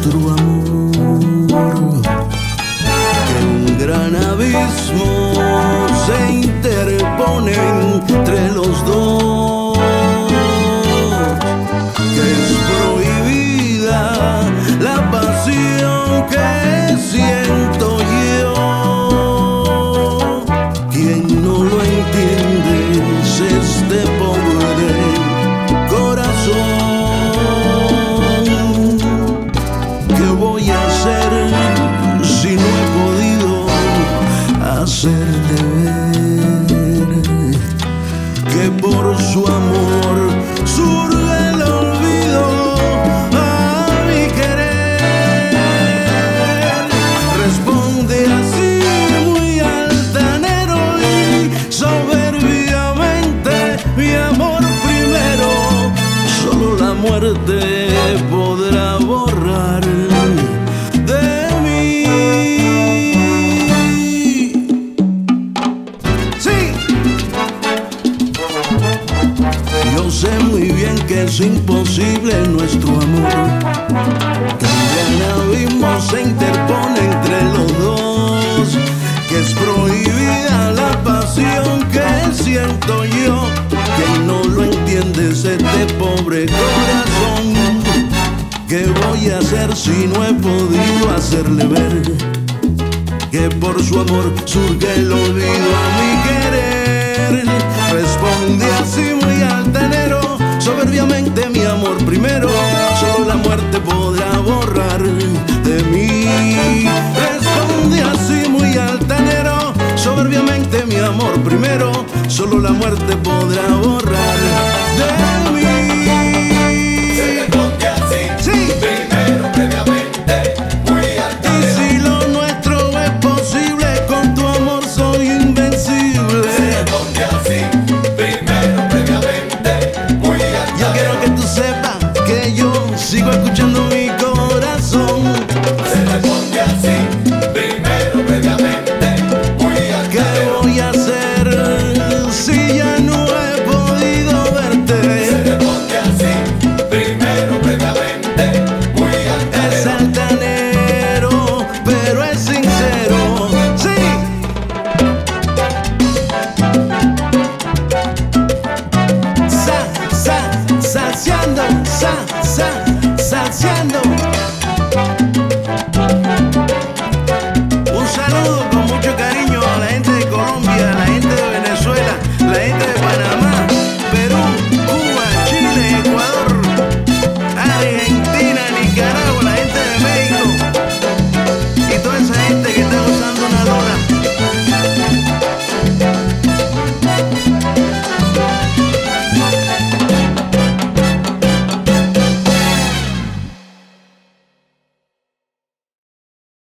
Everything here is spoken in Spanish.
nuestro amor, que un gran abismo se interpone en placer de ver que por su amor Yo sé muy bien que es imposible nuestro amor. Gran abismo se interpone entre los dos. Que es prohibida la pasión que siento yo. Que no lo entiende es este pobre corazón. ¿Qué voy a hacer si no he podido hacerle ver? que por su amor surge el olvido a mi querer. Responde así soberbiamente mi amor primero, solo la muerte podrá borrar de mí. Responde así muy altanero, soberbiamente mi amor primero, solo la muerte podrá borrar de mí. sa, sa, salseando. Un saludo con mucho cariño a la gente de Colombia, a la gente de Venezuela, la gente de Panamá, Perú, Cuba, Chile, Ecuador, Argentina, Nicaragua, la gente de México y toda esa gente que